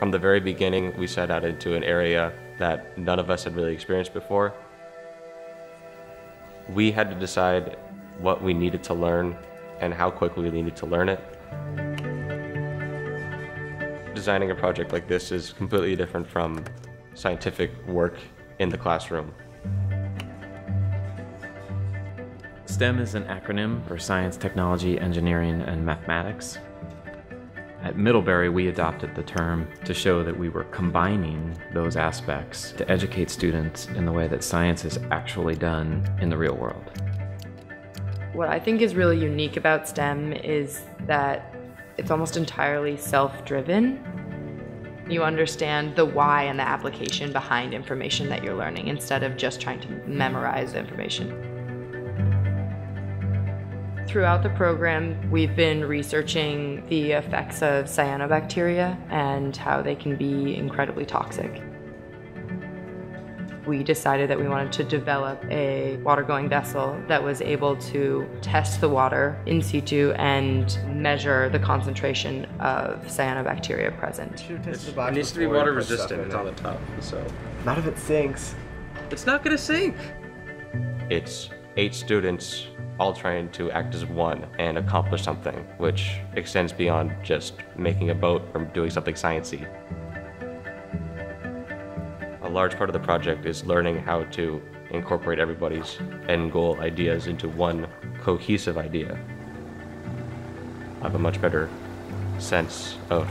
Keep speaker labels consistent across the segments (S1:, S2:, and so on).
S1: From the very beginning, we set out into an area that none of us had really experienced before. We had to decide what we needed to learn and how quickly we needed to learn it. Designing a project like this is completely different from scientific work in the classroom.
S2: STEM is an acronym for Science, Technology, Engineering, and Mathematics. At Middlebury, we adopted the term to show that we were combining those aspects to educate students in the way that science is actually done in the real world.
S3: What I think is really unique about STEM is that it's almost entirely self driven. You understand the why and the application behind information that you're learning instead of just trying to memorize information. Throughout the program, we've been researching the effects of cyanobacteria and how they can be incredibly toxic. We decided that we wanted to develop a water-going vessel that was able to test the water in situ and measure the concentration of cyanobacteria present.
S4: It needs to be water resistant. It's on the top, so.
S5: Not if it sinks.
S4: It's not gonna sink.
S1: It's eight students all trying to act as one and accomplish something, which extends beyond just making a boat or doing something sciencey. A large part of the project is learning how to incorporate everybody's end goal ideas into one cohesive idea. I have a much better sense of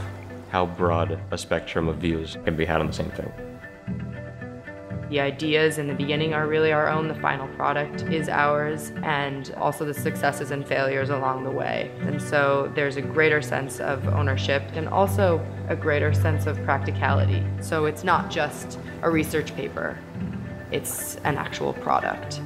S1: how broad a spectrum of views can be had on the same thing.
S3: The ideas in the beginning are really our own, the final product is ours, and also the successes and failures along the way. And so there's a greater sense of ownership and also a greater sense of practicality. So it's not just a research paper, it's an actual product.